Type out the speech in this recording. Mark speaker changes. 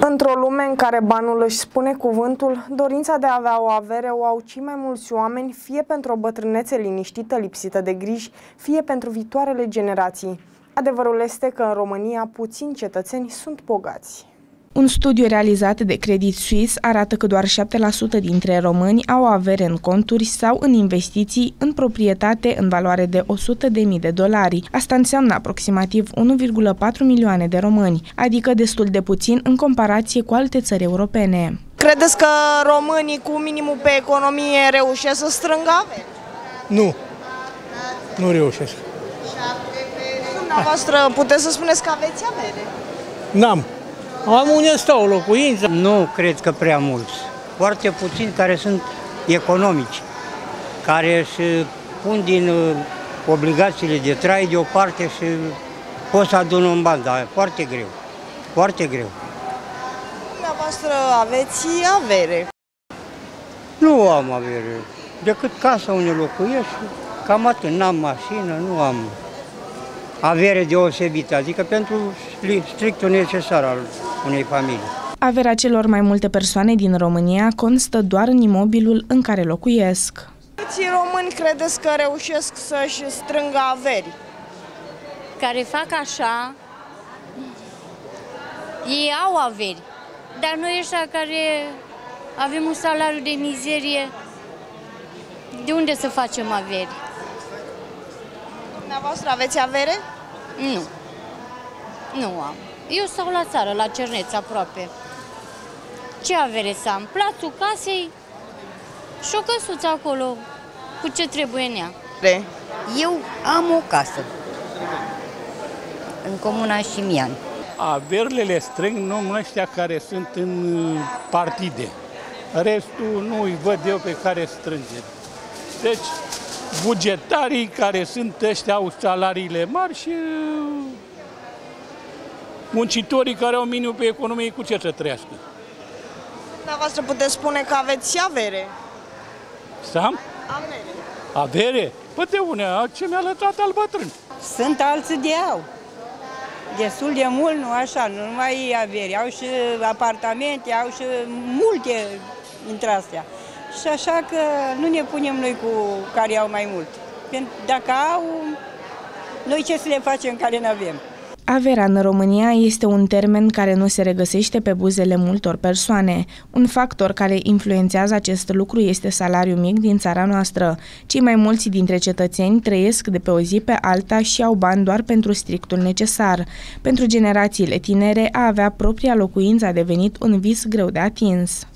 Speaker 1: Într-o lume în care banul își spune cuvântul, dorința de a avea o avere o au cei mai mulți oameni, fie pentru o bătrânețe liniștită, lipsită de griji, fie pentru viitoarele generații. Adevărul este că în România puțini cetățeni sunt bogați.
Speaker 2: Un studiu realizat de Credit Suisse arată că doar 7% dintre români au avere în conturi sau în investiții în proprietate în valoare de 100.000 de dolari. Asta înseamnă aproximativ 1,4 milioane de români, adică destul de puțin în comparație cu alte țări europene.
Speaker 1: Credeți că românii cu minimul pe economie reușesc să strângă avere?
Speaker 3: Nu. Nu reușesc.
Speaker 1: Dumneavoastră puteți să spuneți că aveți avere?
Speaker 3: N-am. Am unde stau, o locuință.
Speaker 4: Nu cred că prea mulți. Foarte puțini care sunt economici, care se pun din uh, obligațiile de trai deoparte și pot să adună un bani, dar foarte greu. Foarte greu.
Speaker 1: Dumneavoastră aveți avere.
Speaker 4: Nu am avere, decât casa unde locuiesc, cam atât. N-am mașină, nu am avere deosebită, adică pentru strictul necesar al unei familii.
Speaker 2: Averea celor mai multe persoane din România constă doar în imobilul în care locuiesc.
Speaker 1: Câți români credeți că reușesc să-și strângă averi?
Speaker 5: Care fac așa, ei au averi, dar noi ăștia care avem un salariu de mizerie, de unde să facem averi?
Speaker 1: Dumneavoastră aveți avere?
Speaker 5: Nu. Nu am. Eu stau la țară, la Cerneț aproape. Ce avere să am? Plațul casei și o căsuță acolo cu ce trebuie în ea.
Speaker 1: De?
Speaker 6: Eu am o casă în comuna Șimian.
Speaker 7: Averile le strâng numai ăștia care sunt în uh, partide. Restul nu îi văd eu pe care strânge. Deci, bugetarii care sunt ăștia au salariile mari și uh, muncitorii care au minim pe economie cu ce să trăiască.
Speaker 1: Dumneavoastră puteți spune că aveți avere.
Speaker 7: Să am?
Speaker 1: Avere.
Speaker 7: Avere? Păi de unea, ce mi-a lăsat al bătrân.
Speaker 8: Sunt alții de au. Destul de mult, nu așa, nu numai averi, au și apartamente, au și multe dintre astea. Și așa că nu ne punem noi cu care au mai mult. Pentru dacă au, noi ce să le facem care nu avem?
Speaker 2: Averea în România este un termen care nu se regăsește pe buzele multor persoane. Un factor care influențează acest lucru este salariul mic din țara noastră. Cei mai mulți dintre cetățeni trăiesc de pe o zi pe alta și au bani doar pentru strictul necesar. Pentru generațiile tinere, a avea propria locuință a devenit un vis greu de atins.